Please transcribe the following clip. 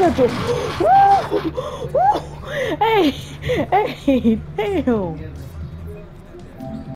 such. Woo! Hey! Hey! Damn!